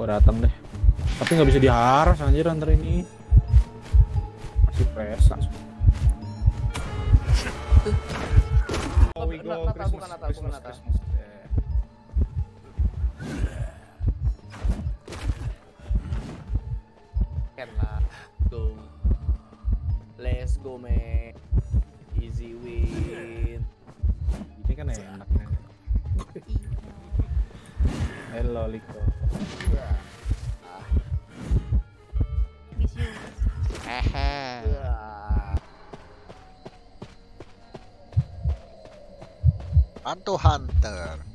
Gua datang deh. Tapi nggak bisa diharas anjir antar ini. Masih presa. Oh, we go Natal, Christmas, bukan Natal, bukan Christmas, Natal. Christmas. Yeah. Can lah. Go. Let's go, man. Easy win. Ini kan enak nih. Hello Liko. Ah. Hantu Hunter.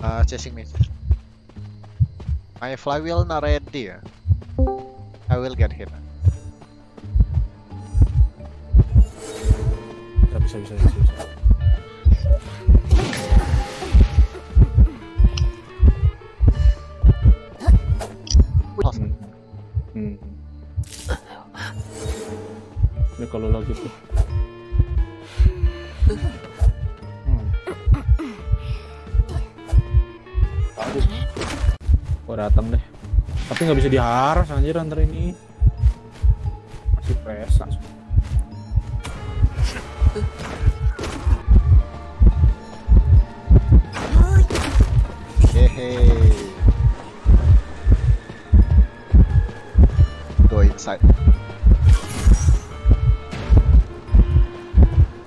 Uh, chasing me. My flywheel not ready. ya. I will get hit. Bisa bisa bisa bisa. bisa. Hmm. Hmm. Ini kalau lagi tuh. Datang deh. Tapi nggak bisa diharas anjir antar ini. Masih presa. Hehe. Go inside.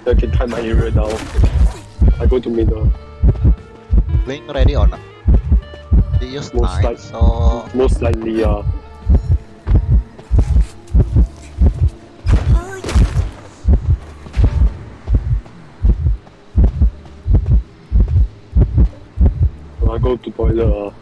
I can time my area now. I go to middle. Blink ready or not? They use Most nine, like- Most likely, uh, I go to boiler. Uh,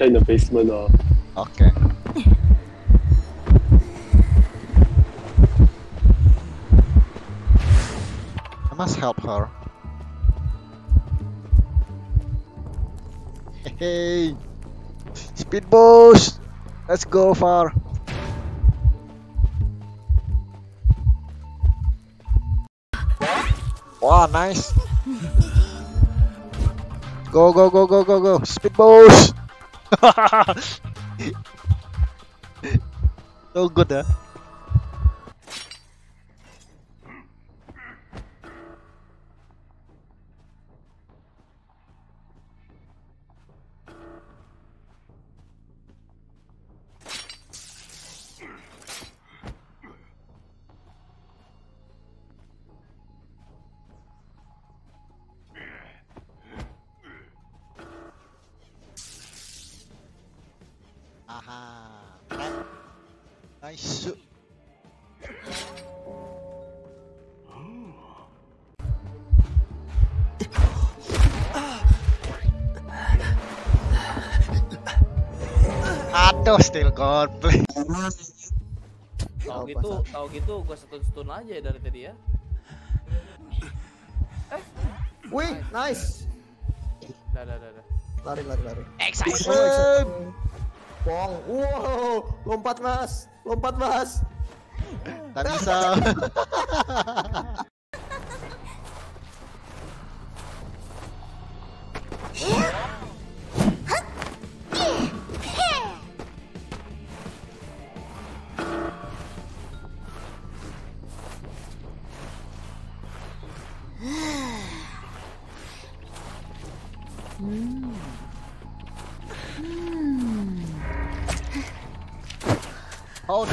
Trapped in the basement. Uh, Okay. I must help her. Hey, speed boost. Let's go far. Wow, nice. Go, go, go, go, go, go. Speed boost. so good, ah. Nice. Aduh, still god play. Tahu gitu, tahu gitu gua setun stun aja dari tadi ya. Wih, nice. Dah, dah, dah, dah. Lari, lari, lari. Excited! Pong. Wow, lompat mas, lompat mas. Tak bisa.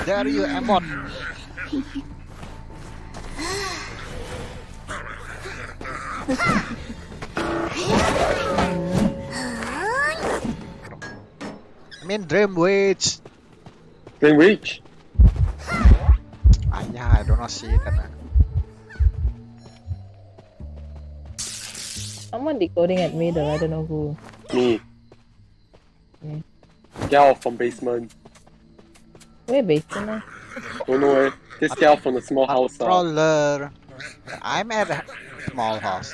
How dare you, Emot? I mean Dream Witch. Then reach. Ah yeah, I don't know see that. Someone decoding at me though, I don't know who. Me. Yeah. Get out from basement. Voi bait, né? Unul e... This girl from the small house. Controller. I'm at a small house.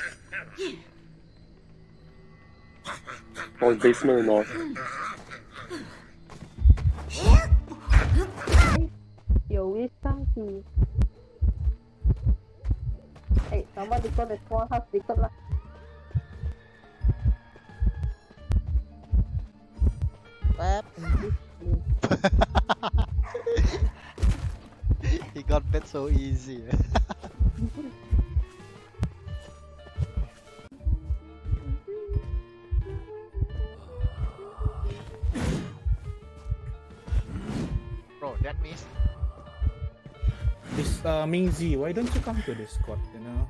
Oh, or basement and all. Yo, it's funky. Hey, somebody got the small house because like Bap. he got bit so easy. Bro, that means This uh, Mingzi, why don't you come to Discord? You know,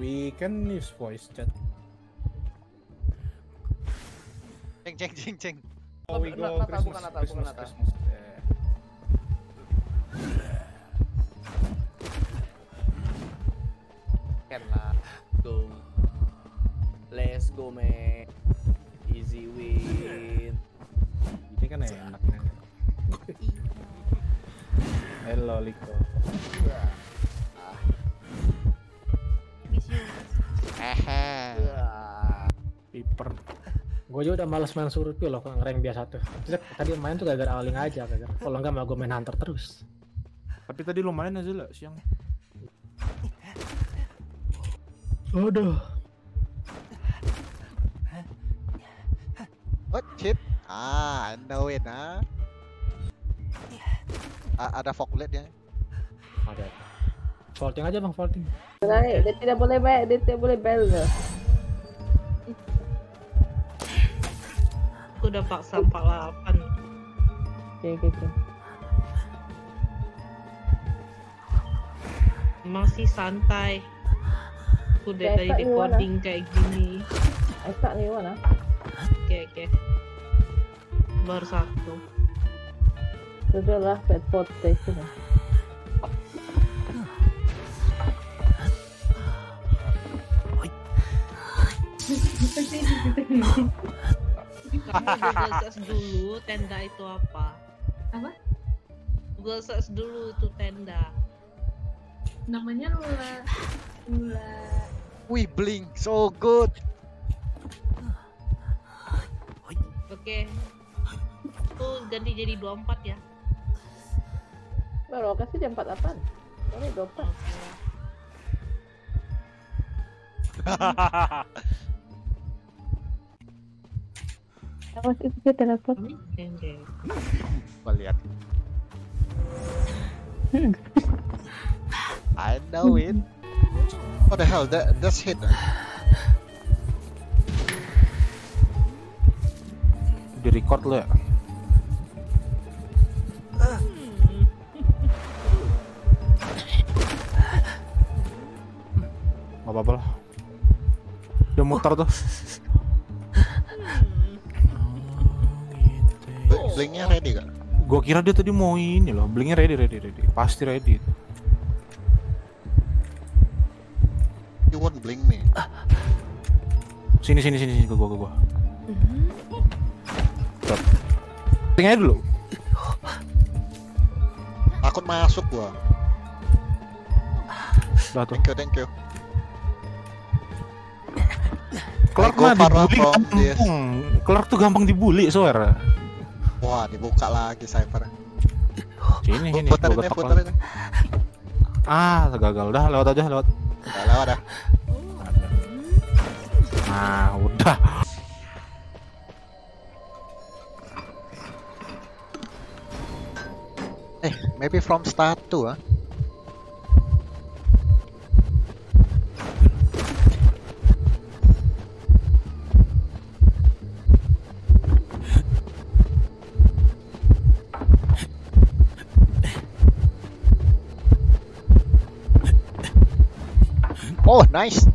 we can use voice chat. Ceng ceng ceng ceng. Oh, we go Nata, Christmas, bukan Nata, Christmas, bukan Nata. Christmas. Go. Let's go, man. Easy win. Ini kan enak. kan? Hello, Liko. Piper. Gue juga udah males main surpi loh, ngereng biasa tuh. Tadi main tuh gara-gara aling aja, gara Kalau enggak mau gue main hunter terus. Tapi tadi lumayan aja lah siang. Aduh. What chip? Ah, I know it, ah. A- ada foglet ya? Ada. Vaulting aja bang, vaulting. Naik, dia tidak boleh baik, dia tidak boleh bel. Aku udah paksa 48. Okay, okay, okay. Masih santai. Aku udah Kayak tadi Wan, recording kayak gini. I start ni mana? Oke, oke. Baru satu. Sudah lah, Bedford Station. lah. Kamu Google search dulu tenda itu apa? Apa? Google search dulu itu tenda. Namanya Lula Lula Wih, blink so good. Oke. Itu ganti jadi 24 ya. Baru kasih jam 4 apaan? Ini 24. Awas itu dia telepon. Gua lihat. I know it. What the hell? That that's hit. Di record lo ya? Gak apa-apa lah. Udah muter tuh. Blinknya ready gak? Gua kira dia tadi mau ini loh, blinknya ready, ready, ready. Pasti ready itu. You won't blink me. Sini, sini, sini, sini ke gua, ke gua. Stop. Aja dulu. Takut masuk gua. Udah tuh. Thank you, thank you. Clark mah dibully this. gampang. Clark tuh gampang dibully, swear. Wah, dibuka lagi cyber. Sini, sini, lagi. ini. Ah, gagal. Dah, lewat aja, lewat. Udah lewat dah. Nah, udah. Eh, maybe from start too, ah. Oh, nice.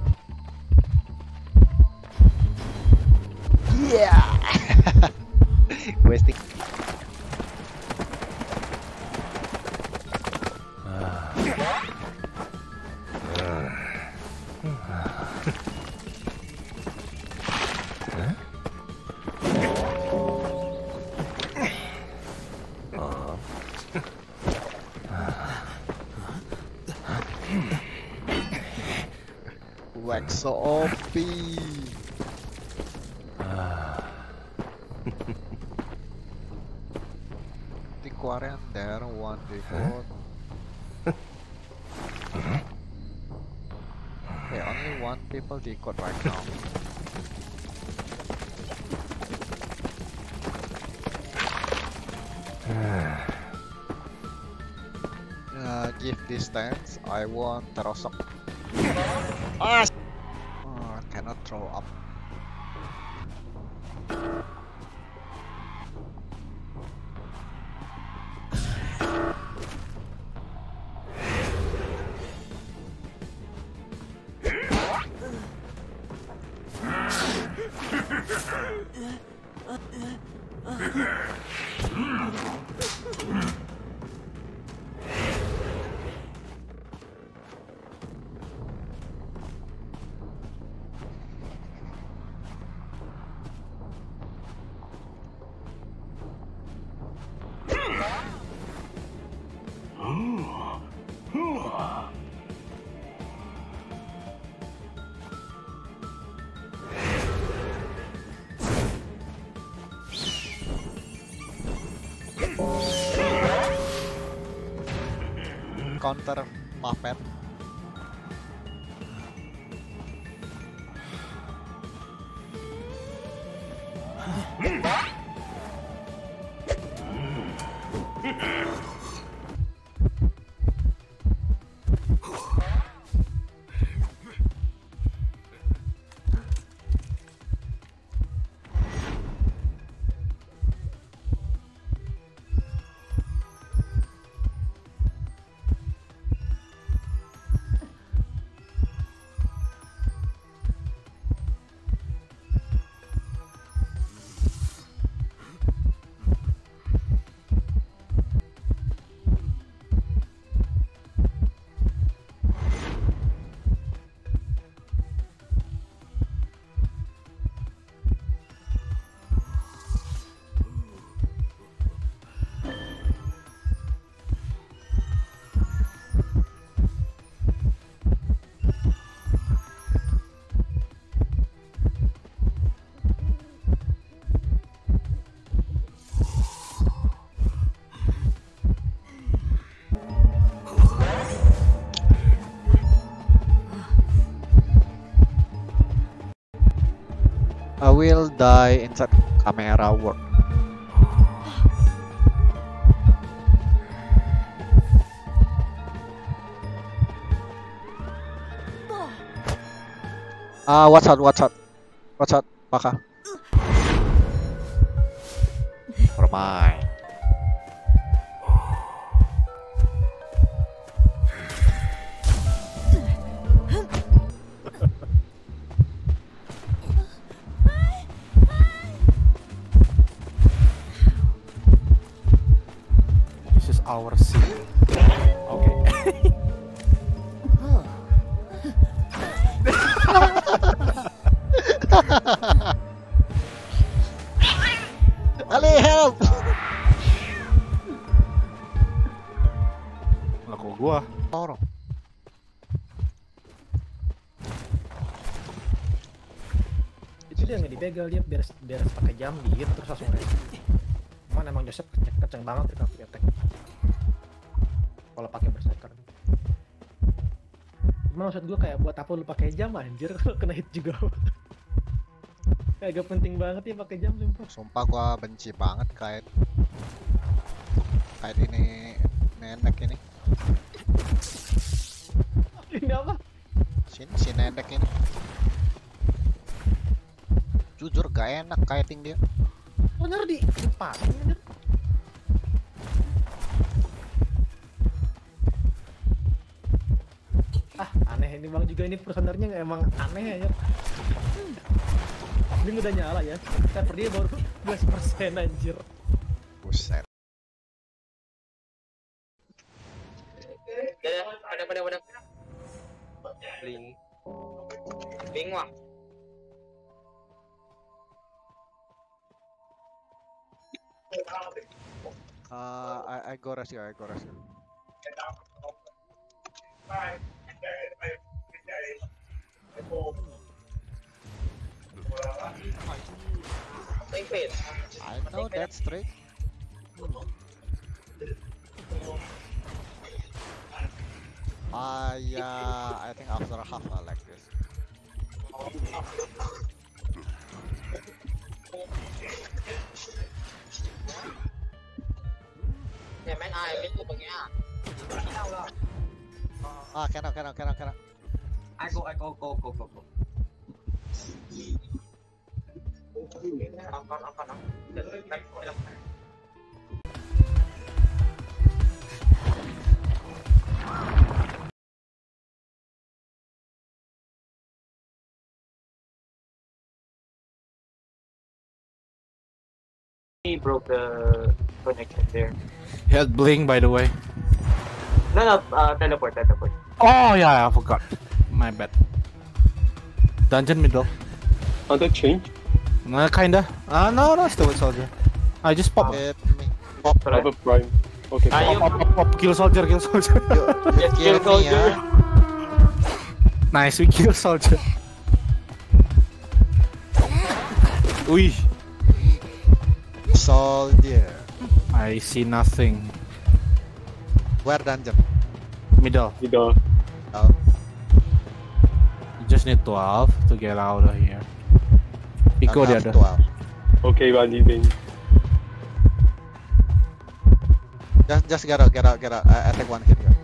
Wax so OP. The Quarian there, one default. Okay, only one people decode right now. Uh, give distance. I want terosok. Ah! throw up อแป๊บอืม will die inside camera work. Ah, watch out, watch out. Watch out. Never mind. Ali, help! Lah kok gua? Toro. dia nggak dibegal dia beres beres pakai jam gitu terus langsung rest cuman emang Joseph keceng, keceng banget recovery attack kalau pakai berserker cuma maksud gue kayak buat apa lu pakai jam anjir kalau kena hit juga kayak gak penting banget ya pakai jam sumpah Sumpah gua benci banget kait kait ini nenek ini. ini apa Sini si nenek ini. Jujur gak enak kiting dia. bener di depan ah aneh ini bang juga ini personernya emang aneh ya ini udah nyala ya saya pergi baru 12% anjir Buset. Pada pada pada. Bling. Bling wah. Uh, I, I go rest here, I go rest here. Bling fit. I know that trick. Ah, yeah, I think after half I like this. Ya main A, main tuh pakai A. Ah, cannot, cannot, cannot, cannot. I go, I go, go, go, go, go. He broke the connection there. He had blink by the way. No, no, uh, teleport, teleport. Oh yeah, I forgot. My bad. Dungeon middle. Oh, that changed? Nah, kinda. Ah, no, no, still with soldier. I just pop. Hit me. Pop, I have a prime. Okay. Pop, pop, pop, pop. Kill soldier, kill soldier. You kill me, soldier. nice, we kill soldier. Ui, Soldier. I see nothing. Where dungeon? Middle. Middle. Oh, You just need 12 to get out of here. Pico I the other. Okay, we're leaving. Just, just get out, get out, get out. I, I take one hit here.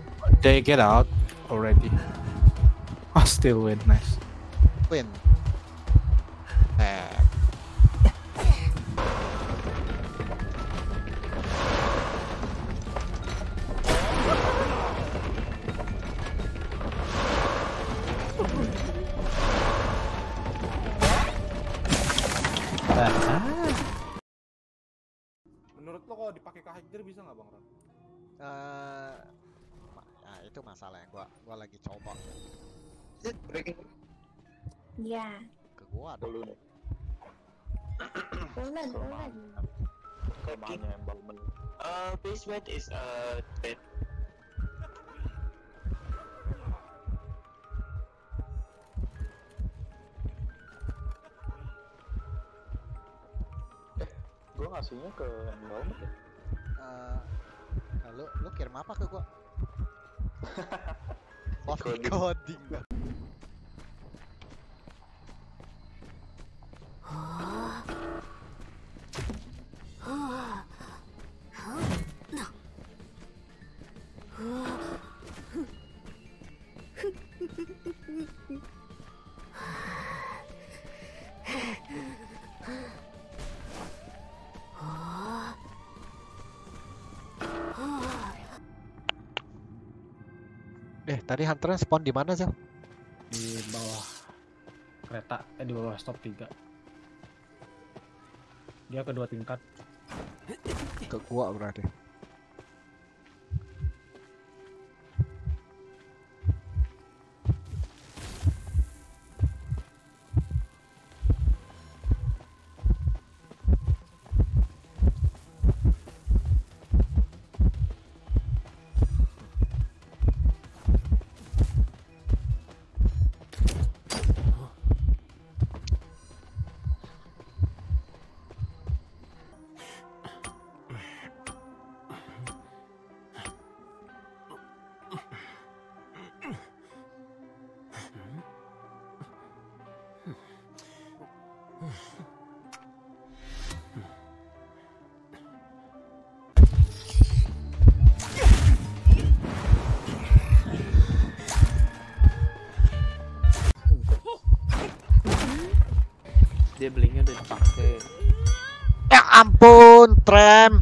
They get out already. I still win, nice. Win. Masalah yang gua gua lagi coba Iya. ke gua dong. Ulan, ulan. Kelemahannya environment. Uh, basement is uh dead. Gue ngasihnya ke ya. Eh, nah, lu lu kirim apa ke gua? Coding. Coding. Eh, tadi hunter spawn di mana, Zel? di bawah kereta eh di bawah stop 3 dia kedua tingkat Ke gua berarti. Ampun, tram.